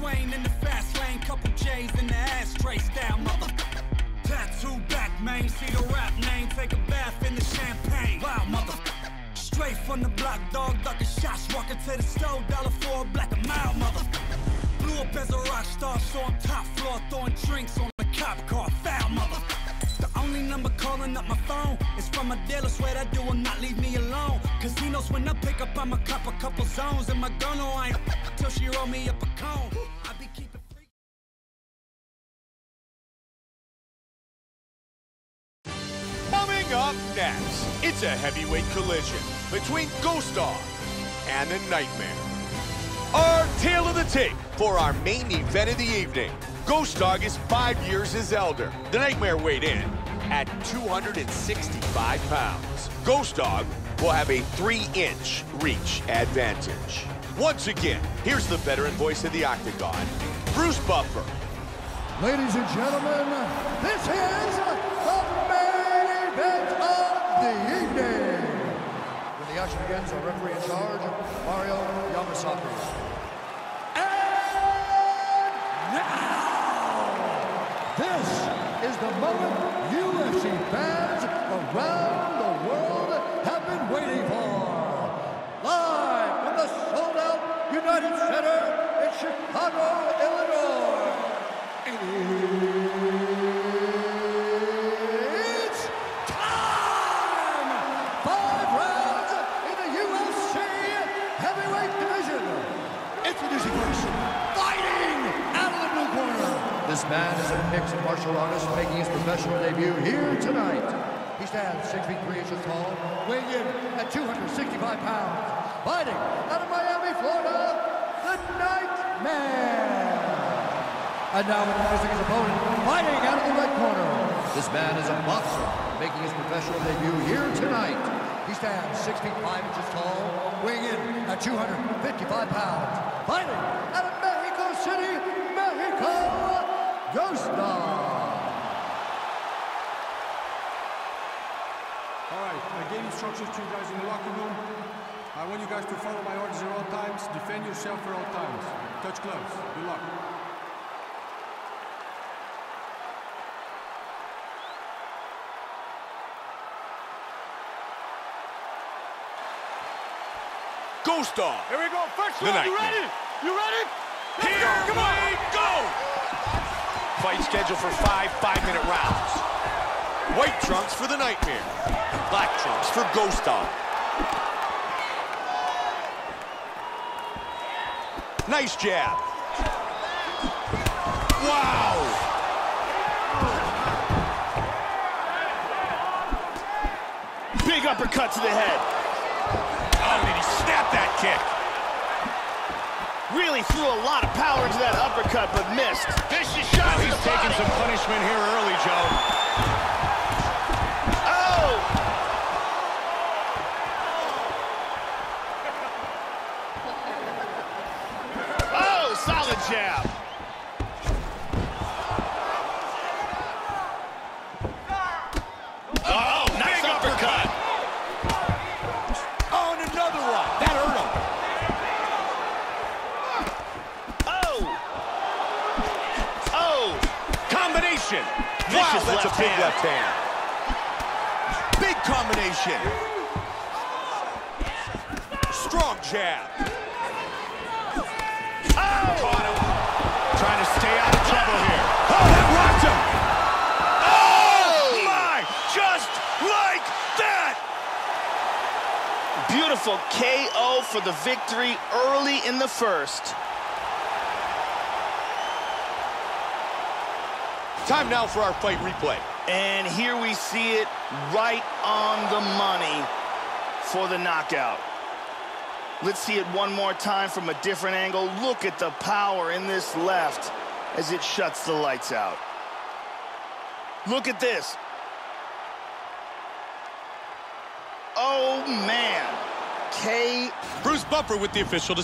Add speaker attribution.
Speaker 1: mayonnaise in the fast lane, couple J's in the ashtray style, mother. Tattoo back, main, see the rap name, take a bath in the champagne. Wow, mother. Straight from the block, dog, ducking shots, walking to the stove, dollar for a black a mile, mother. Blew up as a rock star, so I'm top floor, throwing drinks on the cop car, foul, mother. The only number calling up my phone is from a dealer, swear that dude will not leave me alone. When I pick up, I'ma cop a couple zones, and my ain't till she roll me up a cone. I be keeping.
Speaker 2: Coming up next, it's a heavyweight collision between Ghost Dog and the Nightmare. Our tale of the tape for our main event of the evening. Ghost Dog is five years his elder. The Nightmare weighed in at 265 pounds. Ghost Dog will have a three-inch reach advantage. Once again, here's the veteran voice of the Octagon, Bruce Buffer.
Speaker 3: Ladies and gentlemen, this is the main event of the evening. When the action begins, our referee in charge, Mario Yamasaki. And now, this is the moment UFC fans Fighting out of the blue corner. This man is a mixed martial artist making his professional debut here tonight. He stands 6 feet 3 inches tall, weighing in at 265 pounds. Fighting out of Miami, Florida, the Nightmare. And now introducing his opponent, fighting out of the right corner. This man is a boxer, making his professional debut here tonight. He stands 6 feet 5 inches tall, weighing in at 255 pounds. Fighting out of Mexico City, Mexico, Dog.
Speaker 4: All right, I gave instructions to you guys in the locker room. I want you guys to follow my orders at all times, defend yourself at all times. Touch gloves. Good luck.
Speaker 2: Ghost Dog.
Speaker 4: Here we go. First round. You ready? You ready? Let's
Speaker 2: Here
Speaker 4: go. Come on.
Speaker 2: we go! Fight scheduled for five five-minute rounds. White trunks for the Nightmare. Black trunks for Ghost Dog. Nice jab. Wow!
Speaker 5: Big uppercut to the head.
Speaker 2: Oh, did he snap that kick?
Speaker 5: Really threw a lot of power into that uppercut, but missed. Vicious shot to
Speaker 2: He's
Speaker 5: the
Speaker 2: taking
Speaker 5: body.
Speaker 2: some punishment here early, Joe.
Speaker 5: Oh! Oh, solid jab. Oh, nice uppercut.
Speaker 2: Oh, and another one. That hurt him.
Speaker 5: Oh! Oh!
Speaker 2: Combination. Wow, that's
Speaker 5: left
Speaker 2: a big
Speaker 5: hand.
Speaker 2: left hand. Big combination. Strong jab.
Speaker 5: Oh!
Speaker 2: Caught him. Trying to stay out of trouble here. Oh, that rocked him. Oh, oh my. Just like that.
Speaker 5: Beautiful KO for the victory early in the first.
Speaker 2: Time now for our fight replay.
Speaker 5: And here we see it right on the money for the knockout. Let's see it one more time from a different angle. Look at the power in this left as it shuts the lights out. Look at this. Oh, man. K.
Speaker 2: Bruce Buffer with the official.